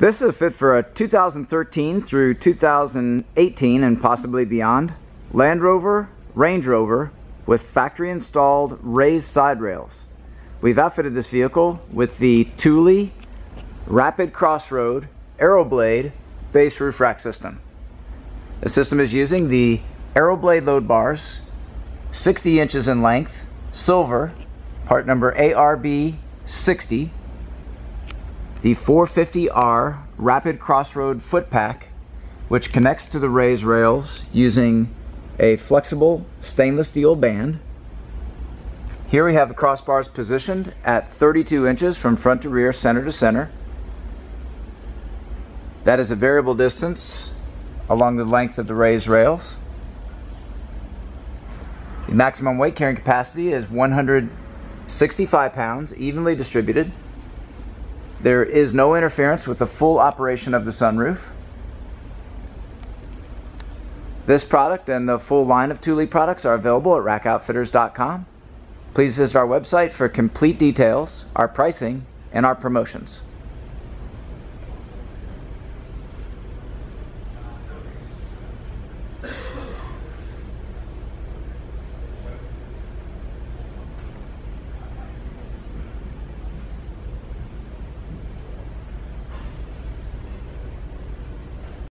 This is a fit for a 2013 through 2018 and possibly beyond Land Rover, Range Rover with factory installed raised side rails. We've outfitted this vehicle with the Thule Rapid Crossroad Aeroblade base roof rack system. The system is using the Aeroblade load bars, 60 inches in length, silver, part number ARB 60, the 450R Rapid Crossroad foot pack, which connects to the raised rails using a flexible stainless steel band. Here we have the crossbars positioned at 32 inches from front to rear, center to center. That is a variable distance along the length of the raised rails. The maximum weight carrying capacity is 165 pounds, evenly distributed. There is no interference with the full operation of the sunroof. This product and the full line of Thule products are available at rackoutfitters.com. Please visit our website for complete details, our pricing, and our promotions.